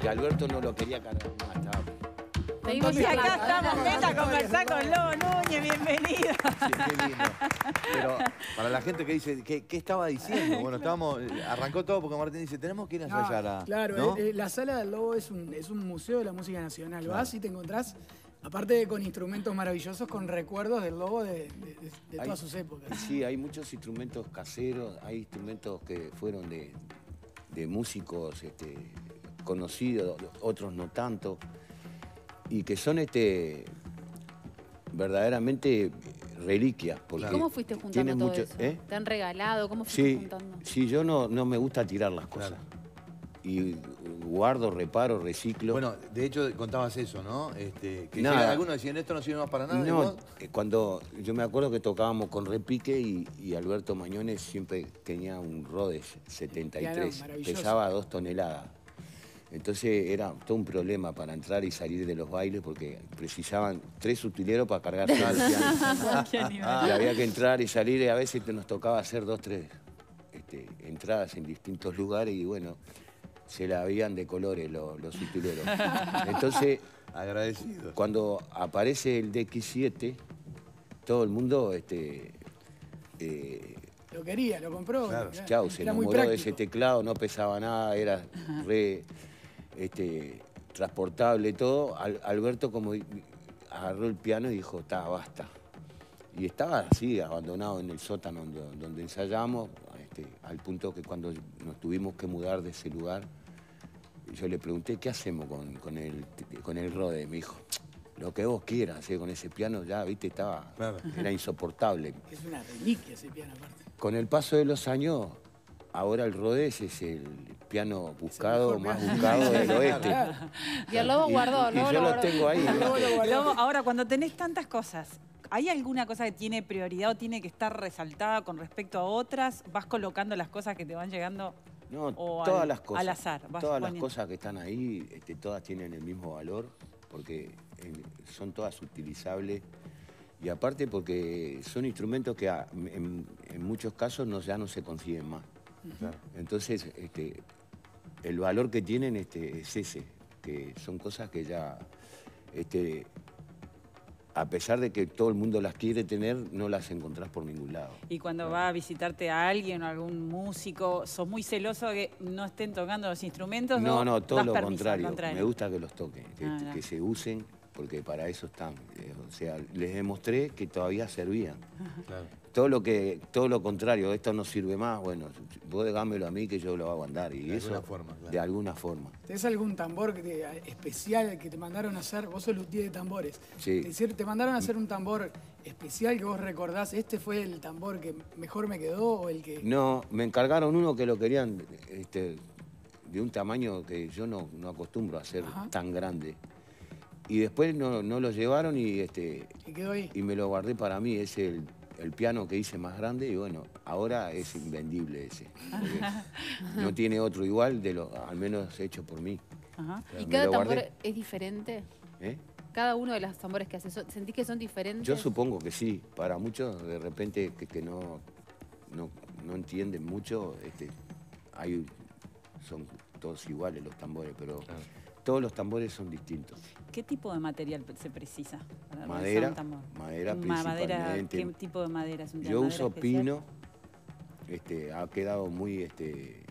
Que Alberto no lo quería cargar más. Estaba, Seguimos Y acá estamos, ven a conversar con Lobo Núñez, bienvenido. Sí, qué lindo. Pero para la gente que dice, ¿qué, qué estaba diciendo? Bueno, estábamos, arrancó todo porque Martín dice, tenemos que ir a No, ensayar a... claro, ¿no? eh, eh, la Sala del Lobo es un, es un museo de la música nacional. Vas y te encontrás, aparte de con instrumentos maravillosos, con recuerdos del Lobo de, de- de- de Hay- todas sus épocas. Sí, hay muchos instrumentos caseros, hay instrumentos que fueron de, de músicos este, conocidos, otros no tanto, y que son este, verdaderamente reliquias. Porque ¿Cómo fuiste juntando todo mucho- eso? ¿eh? ¿Te han regalado? ¿Cómo fuiste Sí, juntando? sí, yo no, no me gusta tirar las cosas. Y guardo, reparo, reciclo. Bueno, de hecho contabas eso, ¿no? Este, que Nada. algunos decían, esto no sirve más para nada. No, vos- eh, cuando yo me acuerdo que tocábamos con Repique y, y Alberto Mañones siempre tenía un Rhodes 73, Piano maravilloso. pesaba dos toneladas. Entonces era todo un problema para entrar y salir de los bailes porque precisaban tres utileros para cargar todo el piano. Y había que entrar y salir y a veces te- nos tocaba hacer dos, tres este, entradas en distintos lugares y bueno, se la habían de colores lo- los utileros. Entonces Agradecido. cuando aparece el DX7, todo el mundo, este, eh, Lo quería, lo compró. Claro. chau, se era enamoró de ese teclado, no pesaba nada, era re este, transportable todo. Al- Alberto como agarró el piano y dijo, está, basta. Y estaba así, abandonado en el sótano donde, donde ensayamos, este, al punto que cuando nos tuvimos que mudar de ese lugar, yo le pregunté, ¿qué hacemos con, con el, con el Rode? Me dijo, lo que vos quieras hacer con ese piano, ya, viste, estaba, Claro. era insoportable. Es una reliquia ese piano aparte. Con el paso de los años, ahora el Rhodes es el piano buscado, más buscado del oeste. Claro. Y el lobo Y- guardó, y ¿no? yo lo tengo ahí. Lobo, ahora, cuando tenés tantas cosas, ¿hay alguna cosa que tiene prioridad o tiene que estar resaltada con respecto a otras? ¿Vas colocando las cosas que te van llegando? No, O todas al- las cosas. al azar, vas Todas las cosas que están ahí, este, todas tienen el mismo valor, porque eh, son todas utilizables. Y aparte porque son instrumentos que a- en, en muchos casos no, ya no se consiguen más. Entonces, este, el valor que tienen este, es ese, que son cosas que ya, este, a pesar de que todo el mundo las quiere tener, no las encontrás por ningún lado. Y cuando va a visitarte a alguien o algún músico, ¿sos muy celoso de que no estén tocando los instrumentos? No, no, todo lo contrario. Me gusta que los toquen, que, Ah, que se usen, porque para eso están. Eh, O sea, les demostré que todavía servían. Claro. Todo lo que, todo lo contrario, esto no sirve más, bueno, vos dámelo a mí que yo lo hago andar. Y De eso, alguna forma, claro. de alguna forma. ¿Tenés algún tambor que te- especial que te mandaron a hacer? Vos sos luthier de tambores. Sí. Te, te mandaron a hacer un tambor especial que vos recordás, ¿este fue el tambor que mejor me quedó o el que...? No, me encargaron uno que lo querían este, de un tamaño que yo no, no acostumbro a hacer Ajá. tan grande. Y después no, no lo llevaron y, este, que quedó ahí? y me lo guardé para mí. Es el, el piano que hice más grande y bueno, ahora es invendible ese. no tiene otro igual, de lo, al menos hecho por mí. Ajá. ¿Y Me cada tambor es diferente? ¿eh? Cada uno de los tambores que haces, ¿son- ¿sentís que son diferentes? Yo supongo que sí. Para muchos, de repente, que, que no, no, no entienden mucho, este, hay, son todos iguales los tambores, pero todos los tambores son distintos. ¿Qué tipo de material se precisa para Madera, un tambor? madera Ma- madera, principalmente. ¿Qué tipo de madera es un Yo uso especial? pino, este, ha quedado muy, este,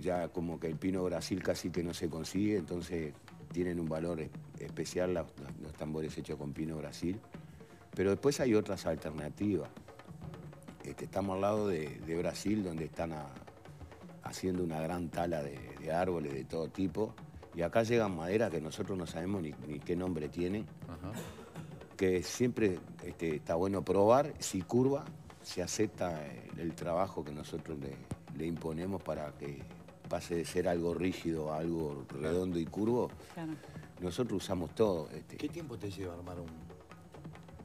ya como que el pino Brasil casi que no se consigue, entonces tienen un valor es- especial los tambores hechos con pino Brasil. Pero después hay otras alternativas. Este, estamos al lado de, de Brasil, donde están a- haciendo una gran tala de, de árboles de todo tipo. Y acá llegan maderas que nosotros no sabemos ni, ni qué nombre tienen Ajá. que siempre este, está bueno probar, si curva, se acepta el, el trabajo que nosotros le, le imponemos para que pase de ser algo rígido a algo redondo y curvo. Claro. Nosotros usamos todo. este, ¿Qué tiempo te lleva armar un...?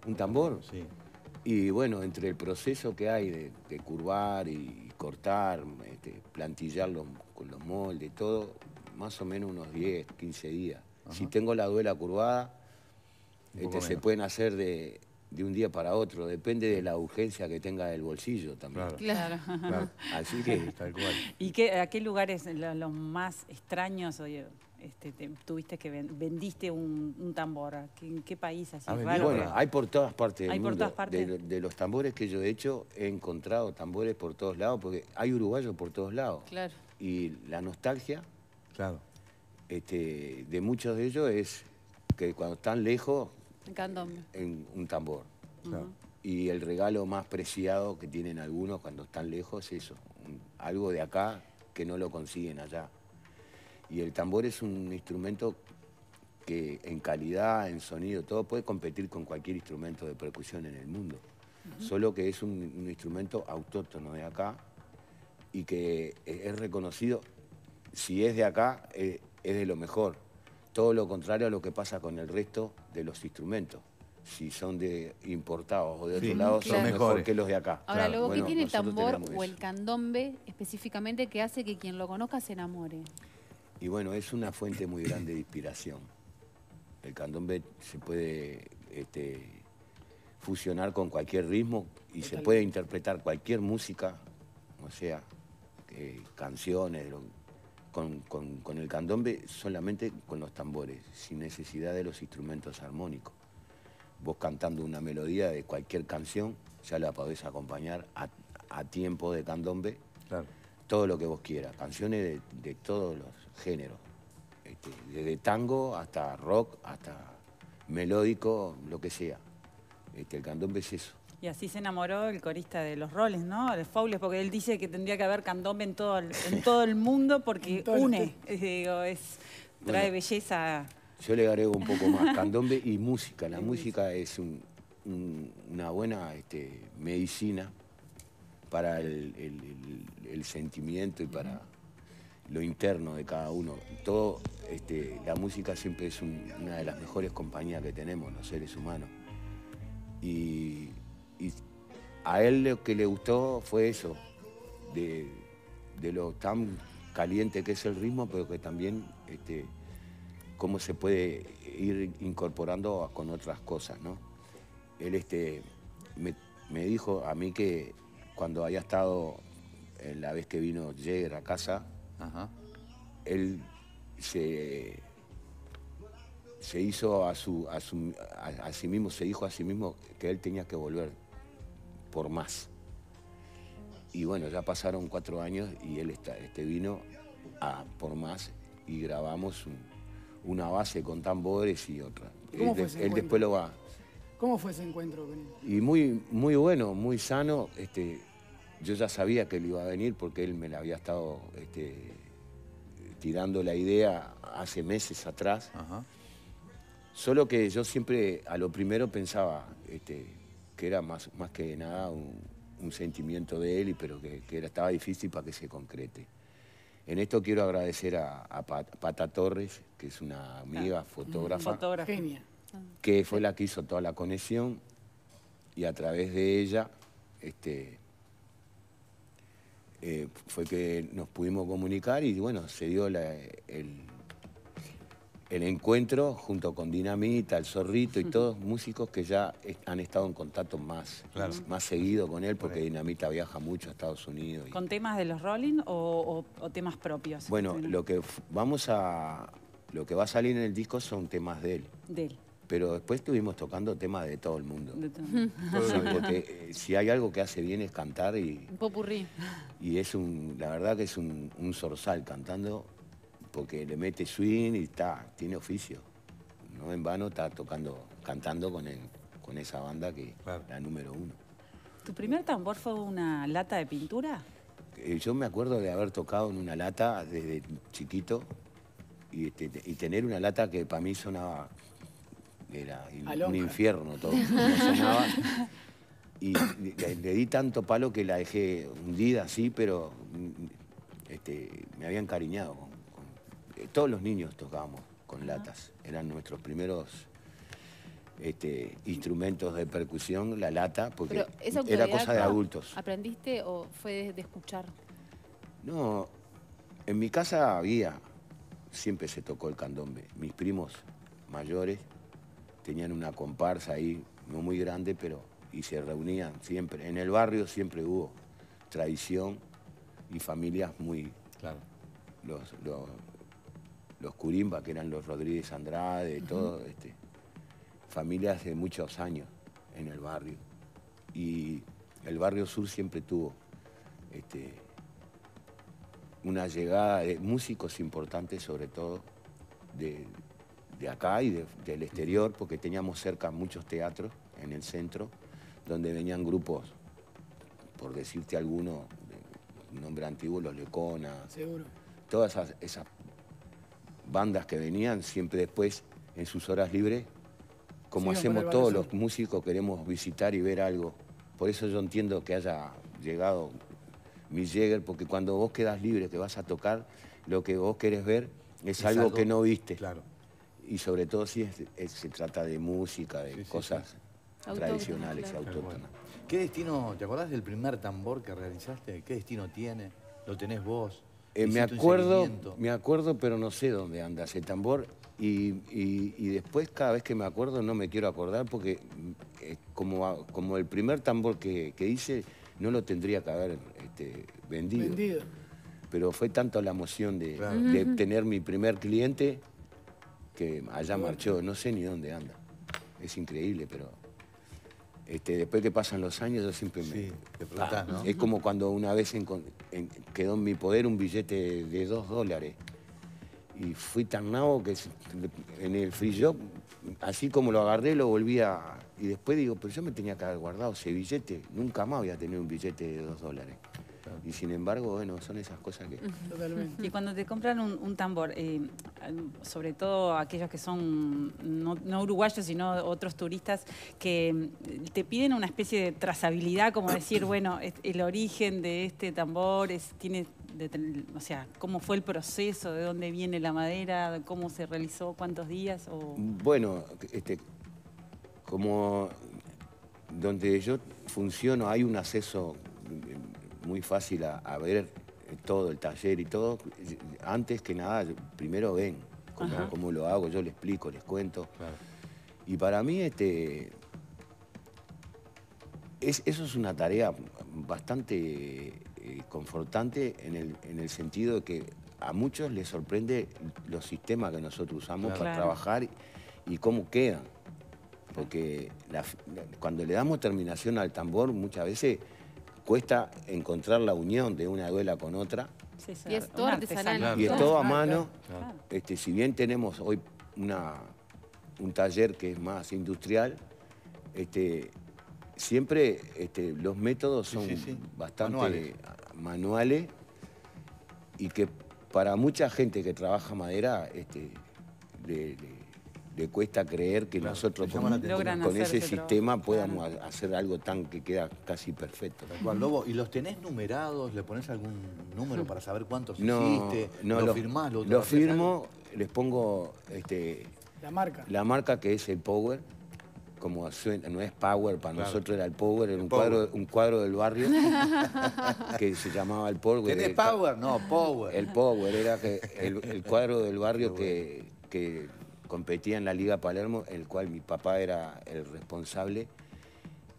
¿Un tambor? Sí. Y bueno, entre el proceso que hay de, de curvar y cortar, este, plantillarlo con los moldes, todo, más o menos unos 10, 15 días. Si tengo la duela curvada, este, se pueden hacer de de un día para otro, depende de la urgencia que tenga el bolsillo también. Claro. Claro. Claro, Así que tal cual. ¿Y qué, a qué lugares lo- los más extraños oye, este, te- tuviste que ven- vendiste un, un tambor? ¿A ¿Qué, ¿En qué país así Ah, raro? bueno, hay por todas partes del Hay por mundo. todas partes. De, de los tambores que yo he hecho, he encontrado tambores por todos lados, porque hay uruguayos por todos lados. Claro. Y la nostalgia Claro. este, de muchos de ellos es que cuando están lejos, En un tambor. claro. Y el regalo más preciado que tienen algunos cuando están lejos es eso, un- algo de acá que no lo consiguen allá. Y el tambor es un instrumento que en calidad, en sonido, todo puede competir con cualquier instrumento de percusión en el mundo. Solo que es un, un instrumento autóctono de acá y que es es reconocido, si es de acá, eh, es de lo mejor. Todo lo contrario a lo que pasa con el resto de los instrumentos. Si son de importados o de Sí, otro lado, son son mejor mejores. que los de acá. Ahora, Claro. luego, Bueno, ¿qué tiene el tambor o el candombe específicamente que hace que quien lo conozca se enamore? Y bueno, es una fuente muy grande de inspiración. El candombe se puede este, fusionar con cualquier ritmo y se puede interpretar cualquier música, o sea, eh, canciones, lo- con, con- con el candombe solamente con los tambores, sin necesidad de los instrumentos armónicos. Vos cantando una melodía de cualquier canción, ya la podés acompañar a, a tiempo de candombe Claro. todo lo que vos quieras, canciones de, de todos los géneros, este, desde tango hasta rock, hasta melódico, lo que sea. Este, el candombe es eso. Y así se enamoró el corista de los roles, ¿no? De Faules, porque él dice que tendría que haber candombe en todo el, en todo el mundo porque une, eh, digo, es, trae Bueno. belleza. Yo le agrego un poco más, candombe y música. La música es un- un- una buena este, medicina para el, el- el- el sentimiento y para lo interno de cada uno. Todo, este, la música siempre es un- una de las mejores compañías que tenemos los seres humanos. Y, a él lo que le gustó fue eso, de, lo tan caliente que es el ritmo, pero que también este, cómo se puede ir incorporando con otras cosas, ¿no? Él este, me, dijo a mí que cuando había estado en la vez que vino Jäger a casa, Ajá. él se, se hizo a, su, a, su- a- a sí mismo, se dijo a sí mismo que él tenía que volver por más. Y bueno, ya pasaron cuatro años y él está, este vino a por más y grabamos un- una base con tambores y otra. ¿Cómo él, fue ese él después lo va. ¿Cómo fue ese encuentro con él? Y muy, muy bueno, muy sano. Este, yo ya sabía que él iba a venir porque él me la había estado este, tirando la idea hace meses atrás. Ajá. Solo que yo siempre a lo primero pensaba este, que era más, más que nada un, un sentimiento de él, y, pero que, que era, estaba difícil para que se concrete. En esto quiero agradecer a, a Pat- Pata Torres, que es una amiga fotógrafa Fotógrafo. Genia. que fue la que hizo toda la conexión y a través de ella este, eh, fue que nos pudimos comunicar y bueno, se dio la- el, el encuentro junto con Dinamita, el Zorrito y todos músicos que ya han estado en contacto más, Claro. más seguido con él porque Dinamita viaja mucho a Estados Unidos. y- ¿Con temas de los Rolling o, o- o temas propios? bueno, lo que vamos a lo que va a salir en el disco son temas de él, De él. Pero después estuvimos tocando temas de todo el mundo. de todo. Sí, porque eh, si hay algo que hace bien es cantar y, Un popurrí. y es un, la verdad que es un, un zorzal cantando porque le mete swing y está, tiene oficio. No en vano está tocando, cantando con, el- con esa banda que Claro. la número uno. ¿Tu primer tambor fue una lata de pintura? Eh, Yo me acuerdo de haber tocado en una lata desde chiquito y, este, y tener una lata que para mí sonaba, era un infierno todo, como sonaba. Y le, le di tanto palo que la dejé hundida así, pero mm, este, me había encariñado. con- con- eh, todos los niños tocábamos con latas, eran nuestros primeros este, instrumentos de percusión, la lata, porque Pero ¿es era cosa de adultos. ¿Aprendiste o fue de, de escuchar? No, en mi casa había, siempre se tocó el candombe. Mis primos mayores tenían una comparsa ahí no muy grande, pero y se reunían siempre. En el barrio siempre hubo tradición y familias muy... Claro. Los, los, los Curimba, que eran los Rodríguez Andrade, todo, este, familias de muchos años en el barrio. Y el barrio sur siempre tuvo este, una llegada de músicos importantes, sobre todo de, de acá y de- del exterior, porque teníamos cerca muchos teatros en el centro, donde venían grupos, por decirte alguno, de nombre antiguo, los Lecona, Seguro. todas esas, esas bandas que venían, siempre después, en sus horas libres, como Sí, hacemos todos los músicos, queremos visitar y ver algo. Por eso yo entiendo que haya llegado Mick Jagger, porque cuando vos quedas libre, que vas a tocar, lo que vos querés ver es, Es algo, algo- que no viste. Claro. Y sobre todo si es- es- se trata de música, de Sí, sí, cosas tradicionales y autóctonas. ¿Qué destino, te acordás del primer tambor que realizaste? ¿Qué destino tiene? ¿Lo tenés vos? Eh, me ¿Hiciste un acuerdo, me acuerdo, pero no sé dónde anda ese tambor. Y, y- y después, cada vez que me acuerdo, no me quiero acordar porque eh, como, como el primer tambor que, que hice, no lo tendría que haber este, vendido. Vendido. Pero fue tanto la emoción de, Claro. de tener mi primer cliente que allá marchó. No sé ni dónde anda. Es increíble, pero este, después que pasan los años, yo siempre me. Sí, te preguntás, ¿no? Es como cuando una vez encon- en- quedó en mi poder un billete de dos dólares. Y fui tan nabo que en el free shop, así como lo agarré, lo volví a... Y después digo, pero yo me tenía que haber guardado ese billete. Nunca más voy a tener un billete de dos dólares. Y sin embargo, bueno, son esas cosas que... Totalmente. Y cuando te compran un, un tambor, eh, sobre todo aquellos que son no, no uruguayos, sino otros turistas, que mm, te piden una especie de trazabilidad, como decir, bueno, el origen de este tambor es, tiene, de o sea, cómo fue el proceso, de dónde viene la madera, cómo se realizó, cuántos días, o... Bueno, este, como donde yo funciono hay un acceso mm, muy fácil a, a ver todo el taller y todo. Antes que nada, primero ven cómo, lo hago, yo les explico, les cuento. Claro. Y para mí este, es- eso es una tarea bastante eh, confortante en el, en el sentido de que a muchos les sorprende los sistemas que nosotros usamos Claro. para trabajar y cómo quedan. Porque la- la- cuando le damos terminación al tambor, muchas veces cuesta encontrar la unión de una duela con otra. Sí, sí, Y es todo artesanal. Claro. Y es Claro. todo a mano. claro. Este, si bien tenemos hoy una, un taller que es más industrial, este, siempre este, los métodos Sí, son sí, sí. bastante Manuales. manuales. y que para mucha gente que trabaja madera este, le, le- le cuesta creer que Claro, nosotros con, ese trabajo, sistema claro. podamos hacer algo tan que queda casi perfecto. Cual, Lobo. ¿Y los tenés numerados? ¿Le pones algún número para saber cuántos No, hiciste? no, ¿Lo lo, firmás? ¿Lo, firmo, les pongo este, La marca. La marca que es el Power, como suena, no es Power, para Claro. nosotros era el Power, era un, Power. Cuadro, un cuadro del barrio que se llamaba el Power. ¿Tenés El ca- power? No, power. El Power era que el, el cuadro del barrio que, que competía en la Liga Palermo, el cual mi papá era el responsable.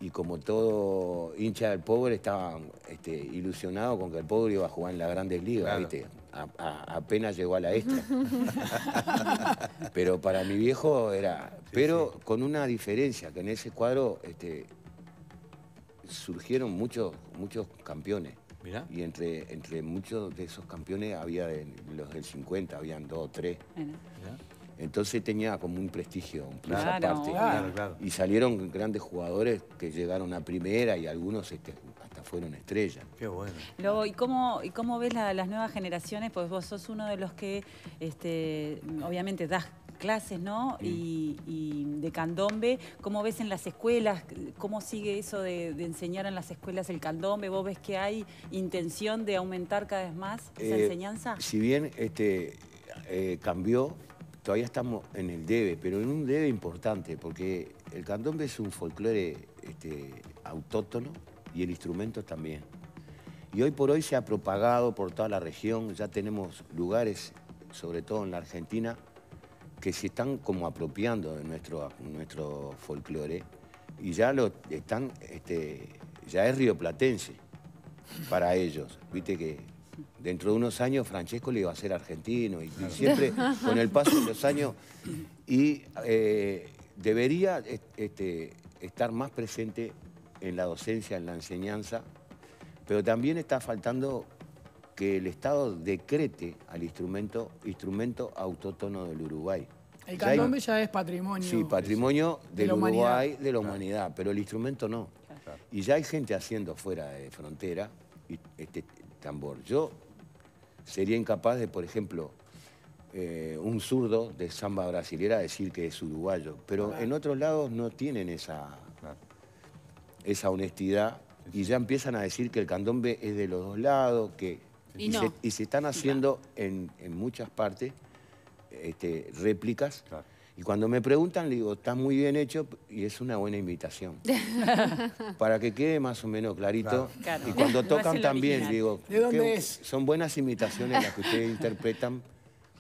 Y como todo hincha del Power estaba este, ilusionado con que el Power iba a jugar en las grandes ligas, Claro. ¿viste? A- a- apenas llegó a la extra. pero para mi viejo era. pero con una diferencia, que en ese cuadro este, surgieron muchos, muchos campeones. Mirá. Y entre, entre muchos de esos campeones había de- los del 50, habían dos o tres. Mirá. Entonces tenía como un prestigio, un plus Claro, aparte. obvio. Claro, claro. Y salieron grandes jugadores que llegaron a primera y algunos este, hasta fueron estrellas. Qué bueno. Luego, ¿y cómo, y cómo ves la- las nuevas generaciones? Pues vos sos uno de los que, este, obviamente, das clases, ¿no? Y, y de candombe. ¿Cómo ves en las escuelas? ¿Cómo sigue eso de, de enseñar en las escuelas el candombe? ¿Vos ves que hay intención de aumentar cada vez más esa Eh, enseñanza? Si bien este, eh, cambió, todavía estamos en el debe, pero en un debe importante, porque el candombe es un folclore este, autóctono y el instrumento también. Y hoy por hoy se ha propagado por toda la región, ya tenemos lugares, sobre todo en la Argentina, que se están como apropiando de nuestro, nuestro folclore, y ya lo están, este, ya es rioplatense para ellos. Viste que dentro de unos años Francesco le iba a ser argentino y, y siempre con el paso de los años y eh, debería es- este, estar más presente en la docencia, en la enseñanza, pero también está faltando que el Estado decrete al instrumento, instrumento autóctono del Uruguay. El Ya hay- candombe ya es patrimonio. Sí, patrimonio de del humanidad. Uruguay, de la humanidad, pero el instrumento no. Y ya hay gente haciendo fuera de frontera y- este tambor. Yo sería incapaz de, por ejemplo, eh, un zurdo de samba brasilera decir que es uruguayo, pero en otros lados no tienen esa, esa honestidad y ya empiezan a decir que el candombe es de los dos lados, que Y no. se, y se están haciendo en, en muchas partes este, réplicas. Claro. Y cuando me preguntan, le digo, está muy bien hecho y es una buena invitación. Para que quede más o menos clarito. Claro. Y cuando No tocan también, original. digo, ¿De dónde qué- es? son buenas imitaciones las que ustedes interpretan,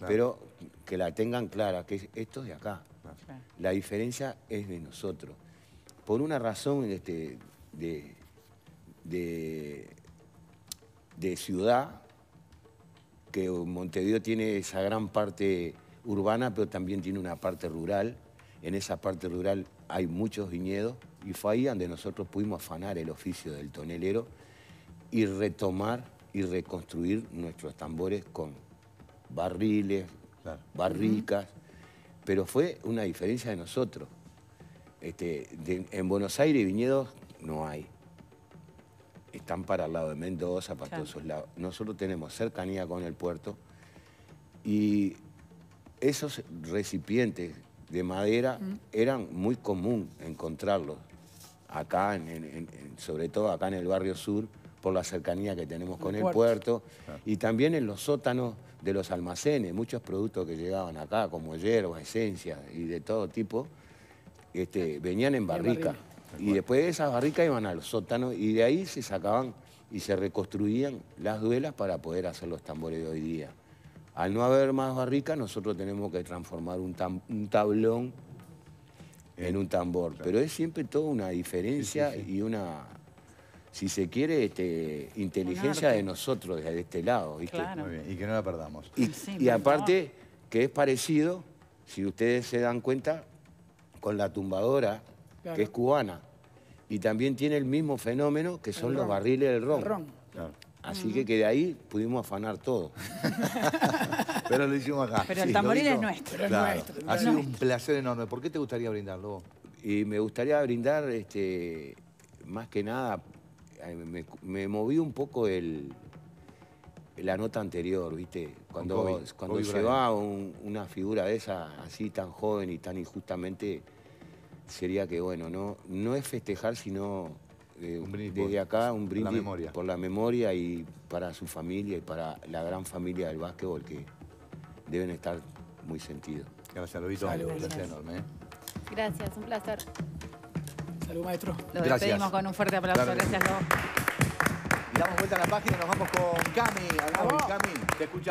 pero que la tengan clara, que esto es de acá. Claro. La diferencia es de nosotros. Por una razón este, de, de, de ciudad, que Montevideo tiene esa gran parte urbana, pero también tiene una parte rural. En esa parte rural hay muchos viñedos y fue ahí donde nosotros pudimos afanar el oficio del tonelero y retomar y reconstruir nuestros tambores con barriles, Claro. barricas, pero fue una diferencia de nosotros. Este, de- en Buenos Aires viñedos no hay. Están para el lado de Mendoza, para Claro. todos esos lados. Nosotros tenemos cercanía con el puerto y esos recipientes de madera eran muy común encontrarlos acá, en- en- en- en- sobre todo acá en el barrio sur, por la cercanía que tenemos con el puerto. y también en los sótanos de los almacenes, muchos productos que llegaban acá, como hierba, esencias y de todo tipo, este, venían en barrica. Y después de esas barricas iban a los sótanos y de ahí se sacaban y se reconstruían las duelas para poder hacer los tambores de hoy día. Al no haber más barricas, nosotros tenemos que transformar un, tam- un tablón en un tambor. Pero es siempre toda una diferencia y una, si se quiere, este, inteligencia de nosotros, de este lado. ¿viste? Claro. Muy bien, y que no la perdamos. Y, Sí, y por aparte que es parecido, si ustedes se dan cuenta, con la tumbadora, Claro. que es cubana. Y también tiene el mismo fenómeno que son los barriles del ron. El ron. Así que, que de ahí pudimos afanar todo. Pero lo hicimos acá. Pero el Sí, tamboril es nuestro. Pero es Claro. nuestro. Ha sido un placer enorme. ¿Por qué te gustaría brindarlo? Y me gustaría brindar, este, más que nada, me, me moví un poco el, la nota anterior, ¿viste? Cuando, Kobe, cuando Kobe un- una figura de esa, así tan joven y tan injustamente, sería que, bueno, no, no es festejar, sino eh, Un brindis desde por- acá un por brindis la memoria. por la memoria y para su familia y para la gran familia del básquetbol que deben estar muy sentidos. Gracias, Lobito. Salud. Un placer enorme. ¿eh? Gracias, un placer. Salud, maestro. Lo Gracias. despedimos con un fuerte aplauso. Claro. Gracias, Lobo. Damos vuelta a la página y nos vamos con Cami. Hablamos Cami. Te escucha.